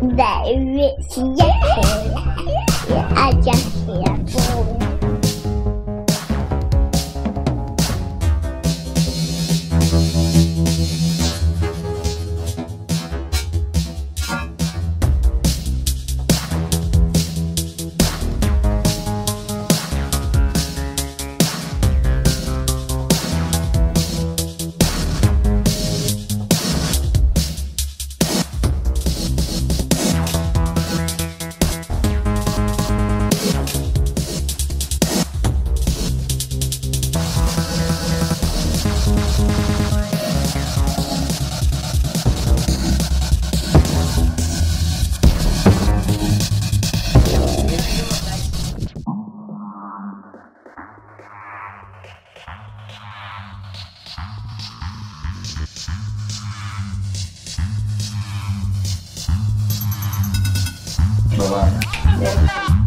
Där vet jag att jag ser Yeah.